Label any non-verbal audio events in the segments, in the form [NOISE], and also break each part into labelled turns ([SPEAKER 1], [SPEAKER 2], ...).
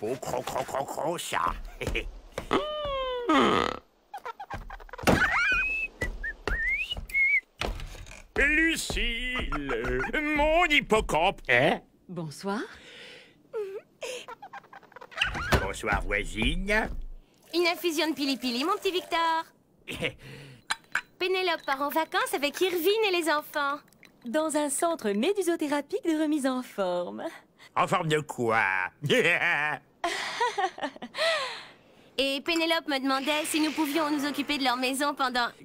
[SPEAKER 1] beau cro-cro-cro-cro chat. [LAUGHS] Lucille, mon hippocampe. Hein?
[SPEAKER 2] Bonsoir.
[SPEAKER 1] Bonsoir, voisine.
[SPEAKER 3] Une infusion de pili-pili, mon petit Victor. [LAUGHS] Pénélope part en vacances avec Irvine et les enfants.
[SPEAKER 2] Dans un centre médusothérapique de remise en forme.
[SPEAKER 1] En forme de quoi? [LAUGHS]
[SPEAKER 3] Et Pénélope me demandait si nous pouvions nous occuper de leur maison pendant... [LAUGHS]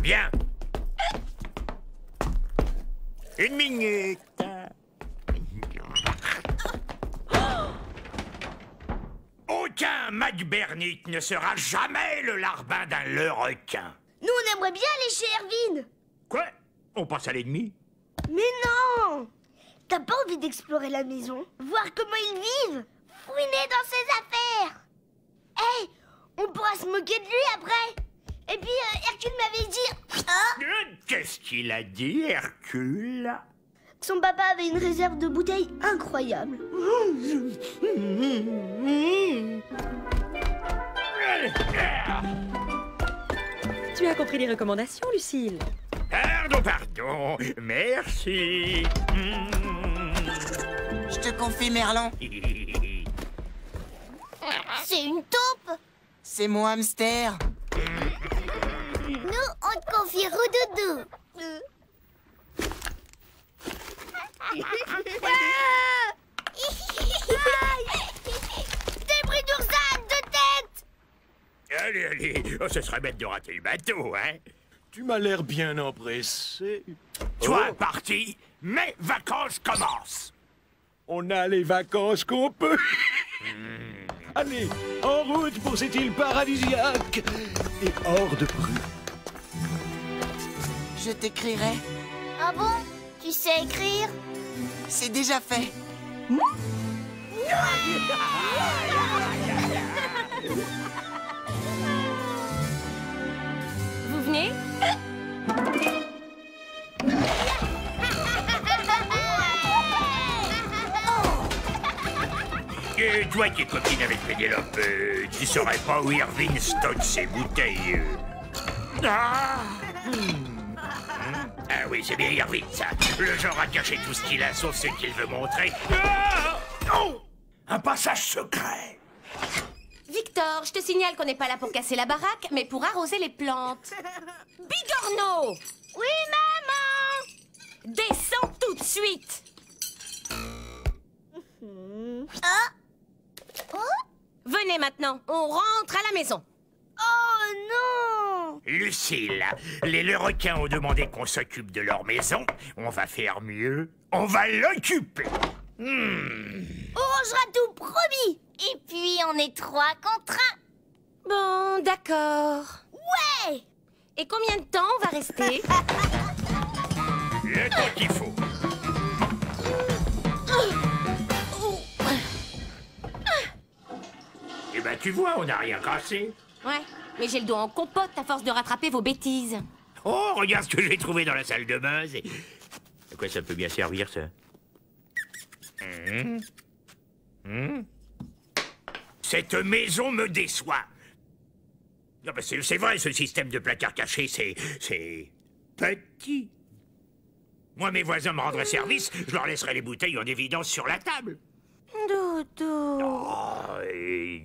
[SPEAKER 1] Bien. Une minute. [GASPS] Aucun McBurnett ne sera jamais le larbin d'un leurrequin.
[SPEAKER 4] Nous, on aimerait bien aller chez Erwin.
[SPEAKER 1] Quoi? On passe à l'ennemi?
[SPEAKER 4] Mais non! T'as pas envie d'explorer la maison? Voir comment ils vivent? Fouiner dans ses affaires! Hé On pourra se moquer de lui après! Et puis, euh, Hercule m'avait dit... Hein?
[SPEAKER 1] Euh, Qu'est-ce qu'il a dit, Hercule?
[SPEAKER 4] Son papa avait une réserve de bouteilles incroyable.
[SPEAKER 2] Tu as compris les recommandations, Lucille
[SPEAKER 1] Pardon, pardon. Merci.
[SPEAKER 5] Je te confie, Merlan.
[SPEAKER 4] C'est une taupe
[SPEAKER 5] C'est mon hamster.
[SPEAKER 4] Nous, on te confie Roudoudou. T'es pris d'Oursane de tête
[SPEAKER 1] Allez, allez. Oh, ce serait bête de rater le bateau, hein
[SPEAKER 6] Tu m'as l'air bien empressé.
[SPEAKER 1] Toi,
[SPEAKER 6] Oh,
[SPEAKER 1] parti, mes vacances commencent.
[SPEAKER 6] on a les vacances qu'on peut. [LAUGHS] Allez, en route pour cette île paradisiaque et hors de prix.
[SPEAKER 5] Je t'écrirai.
[SPEAKER 4] Ah bon? Tu sais écrire?
[SPEAKER 5] C'est déjà fait. [LAUGHS]
[SPEAKER 3] Vous venez?
[SPEAKER 1] Et toi qui es copine avec Pénélope, euh, tu saurais pas où Irving stocke ses bouteilles euh. Ah Hmm. Ah oui, c'est bien Irving, ça. Le genre à cacher tout ce qu'il a, sauf ce qu'il veut montrer. Ah oh Un passage secret
[SPEAKER 3] Victor, je te signale qu'on n'est pas là pour casser la baraque, mais pour arroser les plantes. [LAUGHS] Bigorneau
[SPEAKER 4] Oui, maman
[SPEAKER 3] Descends tout de suite
[SPEAKER 4] Ah Oh?
[SPEAKER 3] Venez maintenant, on rentre à la maison.
[SPEAKER 4] Oh non
[SPEAKER 1] Lucille, les le requins ont demandé qu'on s'occupe de leur maison. On va faire mieux. On va l'occuper. Hmm.
[SPEAKER 4] On rangera tout, promis Et puis, on est trois contre un
[SPEAKER 3] Bon, d'accord.
[SPEAKER 4] Ouais
[SPEAKER 3] Et combien de temps on va rester [LAUGHS]
[SPEAKER 1] Le temps qu'il faut. Eh ben, tu vois, on n'a rien cassé.
[SPEAKER 3] Ouais, mais j'ai le dos en compote à force de rattraper vos bêtises.
[SPEAKER 1] Oh, regarde ce que j'ai trouvé dans la salle de bain. À quoi ça peut bien servir, ça? Hum Hum Cette maison me déçoit. Non, mais c'est vrai, ce système de placard caché, c'est... c'est... petit. Moi, mes voisins me rendraient service, je leur laisserais les bouteilles en évidence sur la table.
[SPEAKER 3] Dodo.
[SPEAKER 1] Oh, et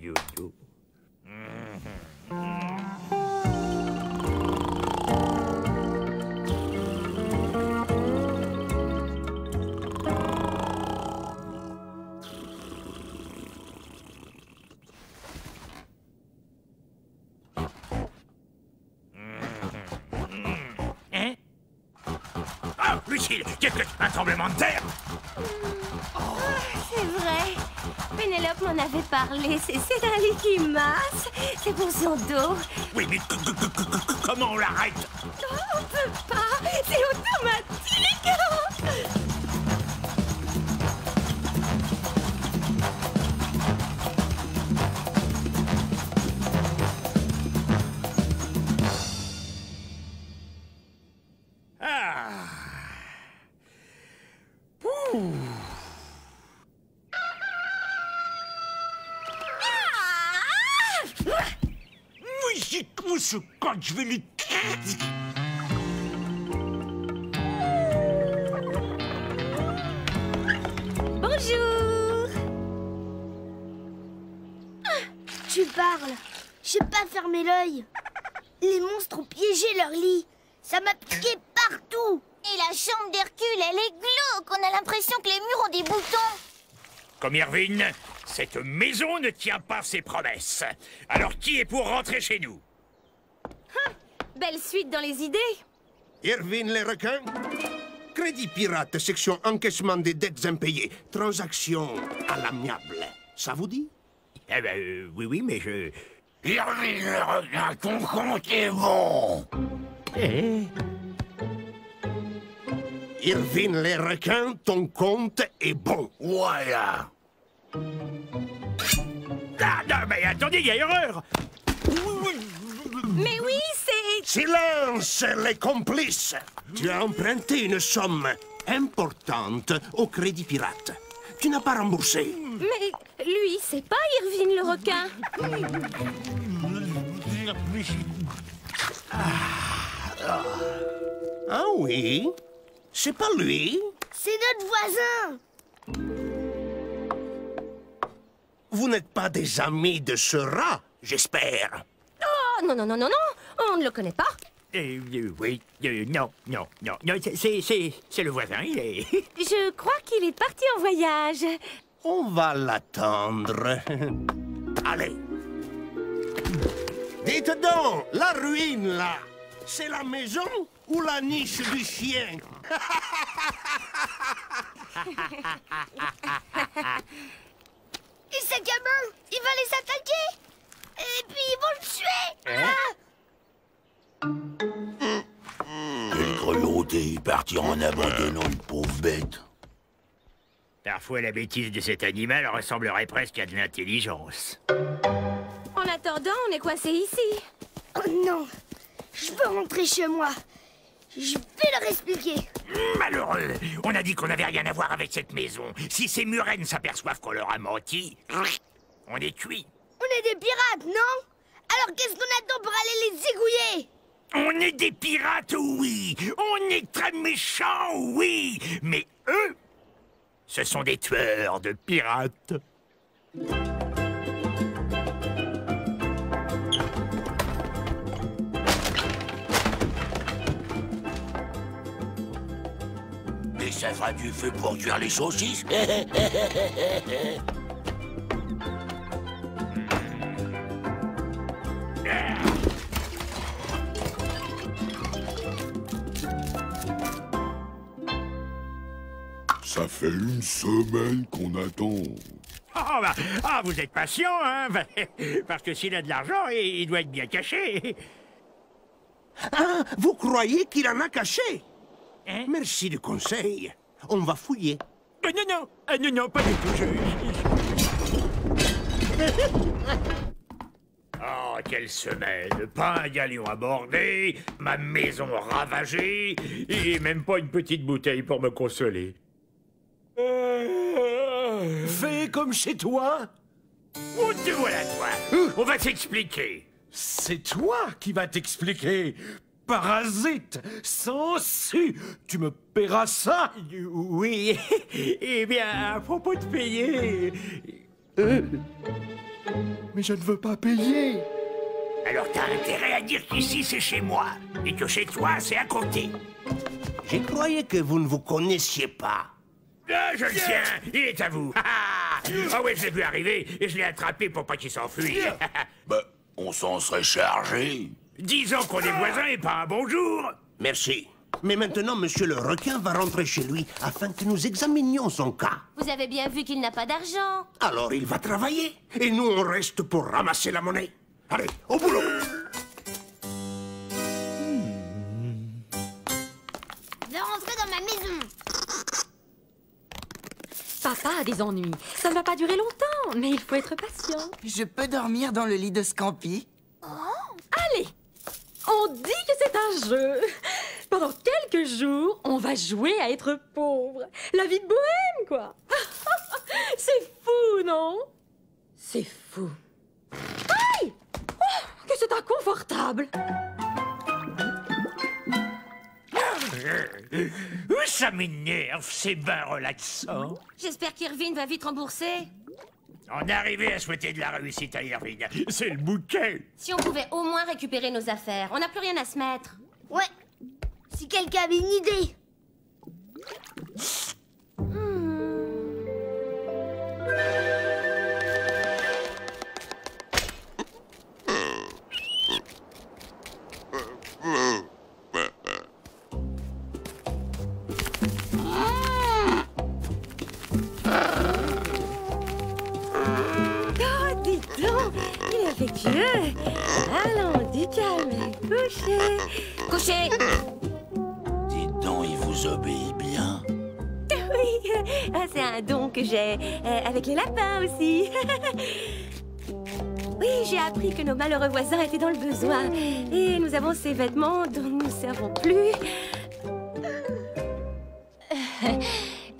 [SPEAKER 1] Un tremblement de terre?
[SPEAKER 3] C'est vrai. Pénélope m'en avait parlé. C'est un lit qui masse. C'est pour son dos.
[SPEAKER 1] Oui, mais comment on l'arrête?
[SPEAKER 3] Oh, on peut pas. C'est automatique.
[SPEAKER 1] Ce quand je vais les...
[SPEAKER 2] Bonjour
[SPEAKER 4] Tu parles. J'ai pas fermé l'œil. Les monstres ont piégé leur lit. Ça m'a piqué partout.
[SPEAKER 7] Et la chambre d'Hercule, elle est glauque. On a l'impression que les murs ont des boutons.
[SPEAKER 1] Comme Irvine, cette maison ne tient pas ses promesses. Alors qui est pour rentrer chez nous?
[SPEAKER 3] Belle suite dans les idées.
[SPEAKER 8] Irvine les requins Crédit pirate, section encaissement des dettes impayées. Transaction à l'amiable. Ça vous dit?
[SPEAKER 1] Eh ben, euh, oui, oui, mais je... Irvine le requin, ton compte est bon Eh
[SPEAKER 8] Irvine les requins, ton compte est bon.
[SPEAKER 1] Voilà Ah, non, mais attendez, il y a erreur
[SPEAKER 3] Mais oui, c'est...
[SPEAKER 8] Silence, les complices Tu as emprunté une somme importante au crédit pirate. Tu n'as pas remboursé.
[SPEAKER 3] Mais lui, c'est pas Irvine le requin.
[SPEAKER 8] Ah oui C'est pas lui
[SPEAKER 4] C'est notre voisin.
[SPEAKER 8] Vous n'êtes pas des amis de ce rat, j'espère.
[SPEAKER 3] Oh, non, non, non, non, non, on ne le connaît pas.
[SPEAKER 1] Euh, euh, oui, euh, non, non, non, non, c'est- c'est c'est- c'est le voisin, il est... [LAUGHS]
[SPEAKER 3] Je crois qu'il est parti en voyage.
[SPEAKER 8] On va l'attendre. [LAUGHS] Allez. Dites donc, la ruine là, c'est la maison ou la niche du chien? [LAUGHS]
[SPEAKER 4] Et ces gamins, il va les attaquer.
[SPEAKER 9] Grelotté partir en abandonnant une pauvre bête.
[SPEAKER 1] Parfois, la bêtise de cet animal ressemblerait presque à de l'intelligence.
[SPEAKER 3] En attendant, on est coincé ici.
[SPEAKER 4] oh non, je veux rentrer chez moi. Je vais leur expliquer.
[SPEAKER 1] Malheureux On a dit qu'on n'avait rien à voir avec cette maison. Si ces murennes s'aperçoivent qu'on leur a menti, on est cuit.
[SPEAKER 4] On est des pirates, non? Alors qu'est-ce qu'on attend pour aller les égouiller
[SPEAKER 1] On est des pirates, oui On est très méchants, oui Mais eux, ce sont des tueurs de pirates.
[SPEAKER 9] Mais ça fera du feu pour cuire les saucisses. [LAUGHS]
[SPEAKER 10] fait une semaine qu'on attend.
[SPEAKER 1] Ah, bah, ah, vous êtes patient, hein [LAUGHS] Parce que s'il a de l'argent, il il doit être bien caché.
[SPEAKER 8] Ah, vous croyez qu'il en a caché?
[SPEAKER 1] Hein?
[SPEAKER 8] Merci du conseil. On va fouiller.
[SPEAKER 1] Euh, non, non, euh, non, non, pas du tout. Je... [LAUGHS] Oh, quelle semaine Pas un galion abordé, ma maison ravagée, et même pas une petite bouteille pour me consoler.
[SPEAKER 6] Fais comme chez toi.
[SPEAKER 1] Où te voilà, toi On va s'expliquer.
[SPEAKER 6] C'est toi qui vas t'expliquer. Parasite, su, tu me paieras ça.
[SPEAKER 1] Oui, [LAUGHS] eh bien, à propos de payer...
[SPEAKER 6] Mais je ne veux pas payer.
[SPEAKER 1] Alors t'as intérêt à dire qu'ici c'est chez moi, et que chez toi c'est à côté.
[SPEAKER 8] Je croyais que vous ne vous connaissiez pas.
[SPEAKER 1] Ah, je le tiens, il est à vous. [LAUGHS] Ah ah ouais, je l'ai vu arriver et je l'ai attrapé pour pas qu'il s'enfuit. [LAUGHS]
[SPEAKER 9] bah, on s'en serait chargé.
[SPEAKER 1] Disons qu'on est voisins et pas un bonjour.
[SPEAKER 8] Merci. Mais maintenant, monsieur le requin va rentrer chez lui afin que nous examinions son cas.
[SPEAKER 3] Vous avez bien vu qu'il n'a pas d'argent.
[SPEAKER 8] Alors il va travailler et nous on reste pour ramasser la monnaie. Allez, au boulot
[SPEAKER 2] Papa a des ennuis. Ça ne va pas durer longtemps, mais il faut être patient.
[SPEAKER 5] Je peux dormir dans le lit de Scampi
[SPEAKER 2] Allez On dit que c'est un jeu Pendant quelques jours, on va jouer à être pauvre. La vie de bohème, quoi. [LAUGHS] c'est fou, non? C'est fou. Aïe Oh, Que c'est inconfortable [LAUGHS]
[SPEAKER 1] Ça m'énerve, c'est bien relaxant.
[SPEAKER 3] J'espère qu'Irvine va vite rembourser.
[SPEAKER 1] On est arrivé à souhaiter de la réussite à Irvine. C'est le bouquet.
[SPEAKER 3] Si on pouvait au moins récupérer nos affaires, on n'a plus rien à se mettre.
[SPEAKER 4] Ouais. Si quelqu'un avait une idée.
[SPEAKER 2] Oh, Affectueux Allons, du calme, couchez
[SPEAKER 3] Couchez
[SPEAKER 9] Dites donc, il vous obéit bien. [LAUGHS]
[SPEAKER 2] Oui, ah, c'est un don que j'ai, euh, avec les lapins aussi [LAUGHS] Oui, j'ai appris que nos malheureux voisins étaient dans le besoin. Et nous avons ces vêtements dont nous ne servons plus. [LAUGHS]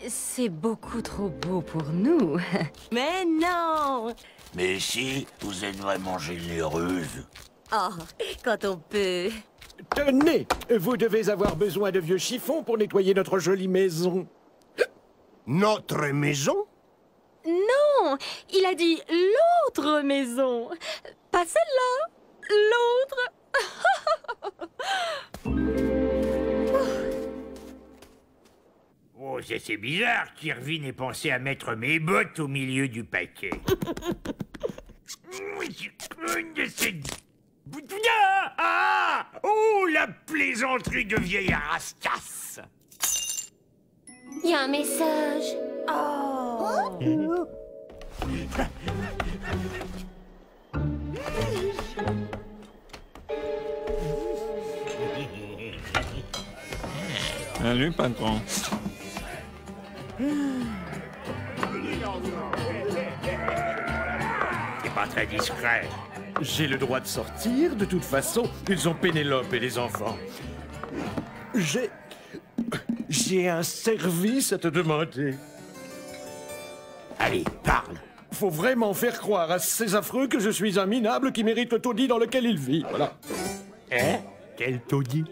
[SPEAKER 2] C'est beaucoup trop beau pour nous. Mais non
[SPEAKER 9] Mais si, vous êtes vraiment généreuse.
[SPEAKER 2] Oh, quand on peut.
[SPEAKER 6] Tenez, vous devez avoir besoin de vieux chiffons pour nettoyer notre jolie maison.
[SPEAKER 8] Notre maison?
[SPEAKER 2] Non Il a dit l'autre maison. Pas celle-là. L'autre. [LAUGHS]
[SPEAKER 1] c'est c'est bizarre qu'Irvine ait pensé à mettre mes bottes au milieu du paquet. [LAUGHS] Ah, ah Oh, la plaisanterie de vieille rascasse
[SPEAKER 3] Il y a un message. Oh
[SPEAKER 11] Salut, patron.
[SPEAKER 1] C'est pas très discret.
[SPEAKER 6] J'ai le droit de sortir, de toute façon, ils ont Pénélope et les enfants. J'ai... J'ai un service à te demander.
[SPEAKER 1] Allez, parle.
[SPEAKER 6] Faut vraiment faire croire à ces affreux que je suis un minable qui mérite le taudis dans lequel il vit. Voilà.
[SPEAKER 1] Hein? Quel taudis?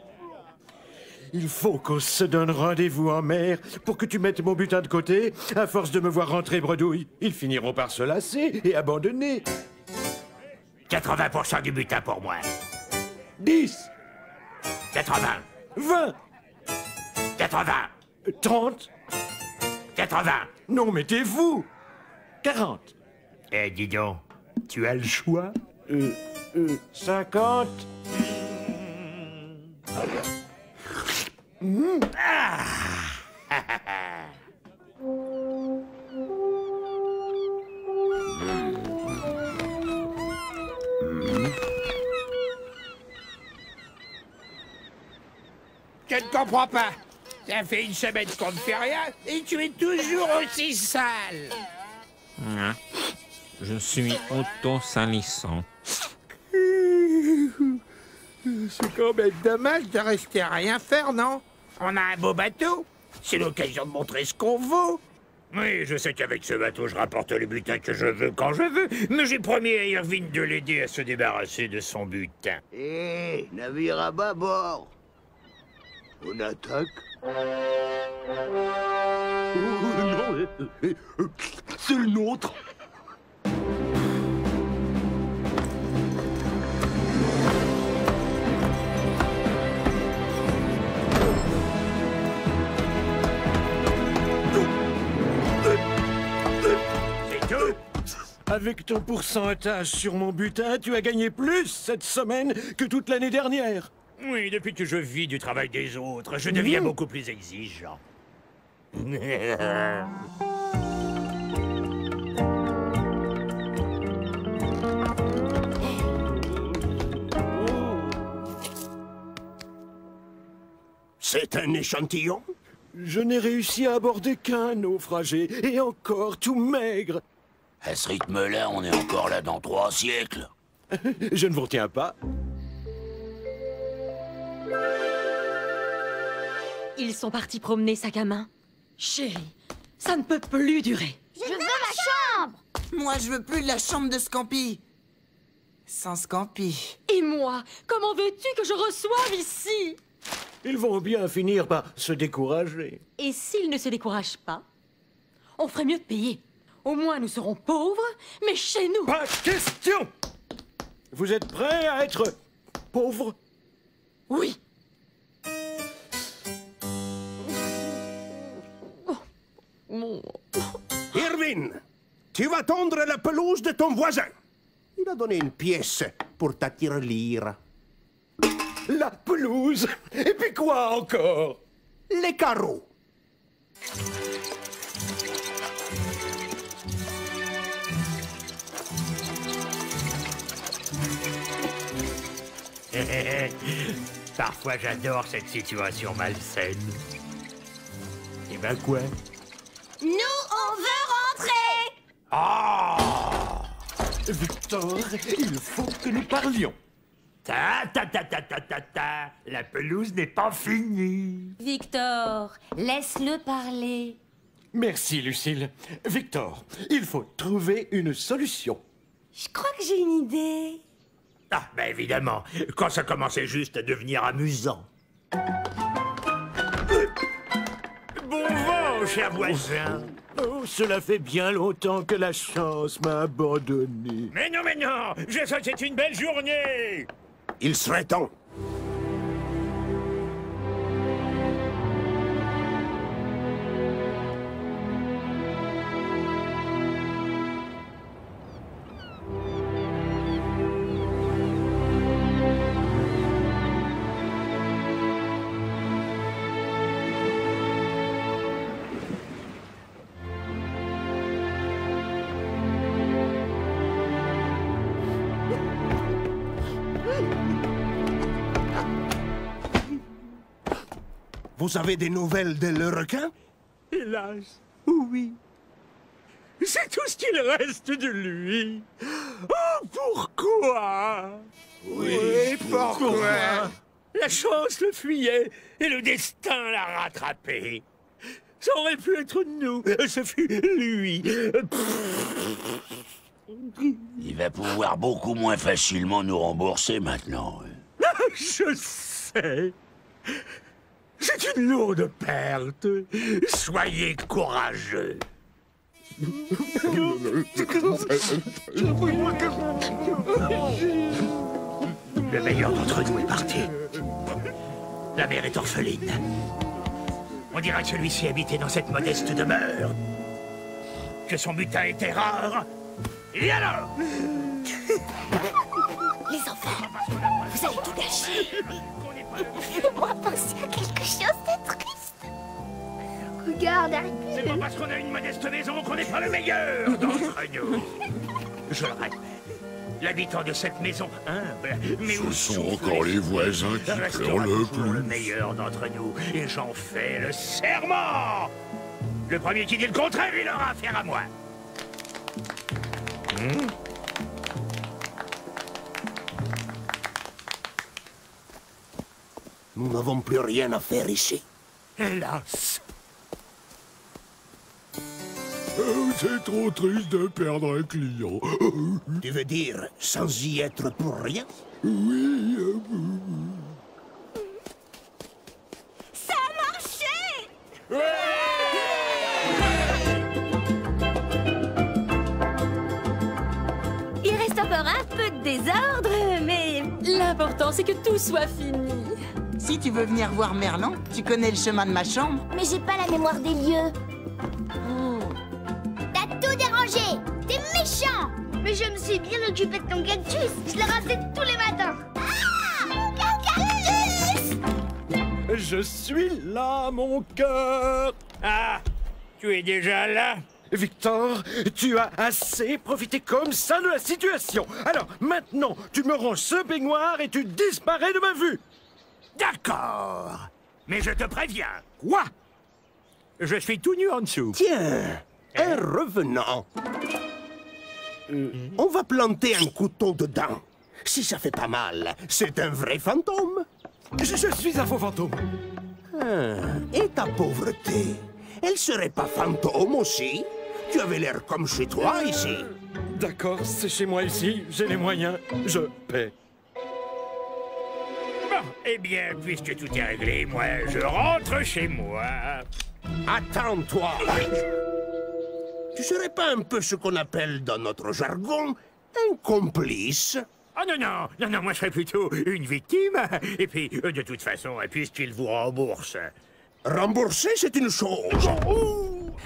[SPEAKER 6] Il faut qu'on se donne rendez-vous en mer pour que tu mettes mon butin de côté. À force de me voir rentrer bredouille, ils finiront par se lasser et abandonner.
[SPEAKER 1] 80% du butin pour moi.
[SPEAKER 6] 10,
[SPEAKER 1] 80,
[SPEAKER 6] 20,
[SPEAKER 1] 80,
[SPEAKER 6] 30.
[SPEAKER 1] 80.
[SPEAKER 6] Non, mais t'es fou 40.
[SPEAKER 1] Eh, dis donc, tu as le choix
[SPEAKER 6] Euh, euh, 50.
[SPEAKER 1] Je ne comprends pas. Ça fait une semaine qu'on ne fait rien et tu es toujours aussi sale.
[SPEAKER 11] Hein? Je suis auto-salissant. [LAUGHS]
[SPEAKER 1] C'est quand même dommage de rester à rien faire, non? On a un beau bateau. C'est l'occasion de montrer ce qu'on vaut. Oui, je sais qu'avec ce bateau, je rapporte le butin que je veux quand je veux, mais j'ai promis à Irvine de l'aider à se débarrasser de son butin.
[SPEAKER 9] Hé, navire à bâbord. On attaque
[SPEAKER 10] Oh, non, euh, euh, c'est le nôtre.
[SPEAKER 6] Avec ton pourcentage sur mon butin, tu as gagné plus cette semaine que toute l'année dernière.
[SPEAKER 1] Oui, depuis que je vis du travail des autres, je deviens beaucoup plus exigeant. [LAUGHS]
[SPEAKER 8] C'est un échantillon?
[SPEAKER 6] Je n'ai réussi à aborder qu'un naufragé, et encore tout maigre.
[SPEAKER 9] À ce rythme-là, on est encore là dans trois siècles. [LAUGHS]
[SPEAKER 6] Je ne vous retiens pas.
[SPEAKER 2] Ils sont partis promener sac à main. Chérie,
[SPEAKER 12] Ça ne peut plus durer.
[SPEAKER 4] Je veux ma chambre
[SPEAKER 5] Moi, je veux plus de la chambre de Scampi. Sans Scampi.
[SPEAKER 12] Et moi, comment veux-tu que je reçoive ici?
[SPEAKER 6] Ils vont bien finir par se décourager.
[SPEAKER 12] Et s'ils ne se découragent pas On ferait mieux de payer. Au moins, nous serons pauvres, mais chez nous.
[SPEAKER 6] Pas question Vous êtes prêts à être pauvres?
[SPEAKER 12] Oui. Mon...
[SPEAKER 8] Irvine, tu vas tondre la pelouse de ton voisin. Il a donné une pièce pour ta tirelire.
[SPEAKER 6] La pelouse? Et puis quoi encore?
[SPEAKER 8] Les carreaux. [LAUGHS]
[SPEAKER 1] Parfois j'adore cette situation malsaine. Et ben quoi?
[SPEAKER 3] Nous, on veut rentrer
[SPEAKER 1] Ah
[SPEAKER 6] Victor, il faut que nous parlions.
[SPEAKER 1] Ta ta ta ta ta ta ta La pelouse n'est pas finie
[SPEAKER 3] Victor, laisse-le parler.
[SPEAKER 6] Merci, Lucille. Victor, il faut trouver une solution.
[SPEAKER 2] Je crois que j'ai une idée.
[SPEAKER 1] Ah, ben évidemment, quand ça commençait juste à devenir amusant. Bon vent, cher voisin
[SPEAKER 6] Oh, cela fait bien longtemps que la chance m'a abandonné.
[SPEAKER 1] Mais non, mais non Je sens que c'est une belle journée
[SPEAKER 8] Il serait temps. Vous avez des nouvelles de le requin?
[SPEAKER 1] Hélas, oui. C'est tout ce qu'il reste de lui. Oh, pourquoi?
[SPEAKER 8] Oui, pourquoi?
[SPEAKER 1] La chance le fuyait et le destin l'a rattrapé. Ça aurait pu être nous, ce fut lui. [LAUGHS]
[SPEAKER 9] Il va pouvoir beaucoup moins facilement nous rembourser maintenant. [LAUGHS]
[SPEAKER 1] Je sais. C'est une lourde perte. Soyez courageux. Le meilleur d'entre nous est parti. La mère est orpheline. On dirait que celui-ci habitait dans cette modeste demeure. Que son butin était rare. Et alors?
[SPEAKER 7] Les enfants, vous allez tout gâcher. Fais-moi penser à quelque chose de triste.
[SPEAKER 4] Regarde,
[SPEAKER 1] C'est pas parce qu'on a une modeste maison qu'on n'est pas le meilleur d'entre nous. Je le répète, l'habitant de cette maison humble, mais où
[SPEAKER 10] Ce sont encore les voisins qui pleurent le
[SPEAKER 1] toujours le
[SPEAKER 10] plus.
[SPEAKER 1] meilleur d'entre nous, et j'en fais le serment. Le premier qui dit le contraire, il aura affaire à moi. Hmm?
[SPEAKER 8] Nous n'avons plus rien à faire ici.
[SPEAKER 1] Hélas.
[SPEAKER 10] Oh, C'est trop triste de perdre un client.
[SPEAKER 8] Tu veux dire sans y être pour rien?
[SPEAKER 10] Oui. euh,
[SPEAKER 3] Ça a marché
[SPEAKER 2] Il reste encore un peu de désordre, mais
[SPEAKER 12] L'important, c'est que tout soit fini.
[SPEAKER 5] Si tu veux venir voir Merlan, tu connais le chemin de ma chambre.
[SPEAKER 7] Mais j'ai pas la mémoire des lieux. T'as tout dérangé T'es méchant
[SPEAKER 4] Mais je me suis bien occupée de ton cactus. Je l'ai rasé tous les matins.
[SPEAKER 6] Je suis là, mon cœur.
[SPEAKER 1] Ah, tu es déjà là
[SPEAKER 6] Victor, tu as assez profité comme ça de la situation. Alors, maintenant, tu me rends ce baignoire et tu disparais de ma vue.
[SPEAKER 1] D'accord. Mais je te préviens. Quoi? Je suis tout nu en dessous.
[SPEAKER 8] Tiens, un revenant. On va planter un couteau dedans. Si ça fait pas mal, c'est un vrai fantôme.
[SPEAKER 6] Je, je suis un faux fantôme.
[SPEAKER 8] Ah, et ta pauvreté? Elle serait pas fantôme aussi? Tu avais l'air comme chez toi ici.
[SPEAKER 6] D'accord, c'est chez moi ici, j'ai les moyens, je paie.
[SPEAKER 1] Eh bien, puisque tout est réglé, moi, je rentre chez moi.
[SPEAKER 8] Attends-toi. Tu serais pas un peu ce qu'on appelle dans notre jargon un complice?
[SPEAKER 1] Oh non, non, non, non, moi je serais plutôt une victime. Et puis, euh, de toute façon, puisqu'il vous rembourse?
[SPEAKER 8] Rembourser, c'est une chose.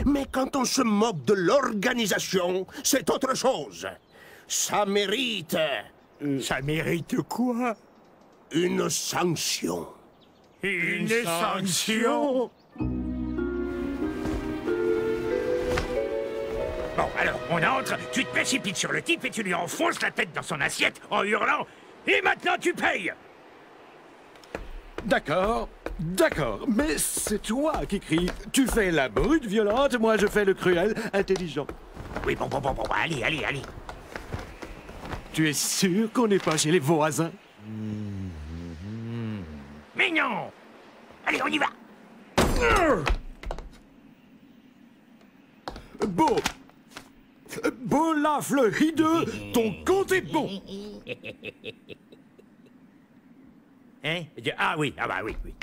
[SPEAKER 8] Mais quand on se moque de l'organisation, c'est autre chose. Ça mérite...
[SPEAKER 1] ça mérite quoi?
[SPEAKER 8] Une sanction.
[SPEAKER 1] Une, sanction Bon, alors, on entre, tu te précipites sur le type et tu lui enfonces la tête dans son assiette en hurlant « Et maintenant tu payes !»
[SPEAKER 6] D'accord, d'accord, mais c'est toi qui crie. Tu fais la brute violente, moi je fais le cruel intelligent.
[SPEAKER 1] Oui, bon, bon, bon, bon, allez, allez, allez.
[SPEAKER 6] Tu es sûr qu'on n'est pas chez les voisins?
[SPEAKER 1] gagnant. Allez, on y va.
[SPEAKER 6] Beau. Beau lafle hideux, ton compte est bon.
[SPEAKER 1] Hein? Ah oui, ah bah oui, oui.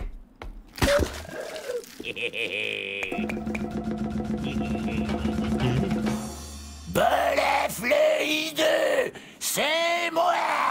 [SPEAKER 1] Beau lafle hideux, c'est moi.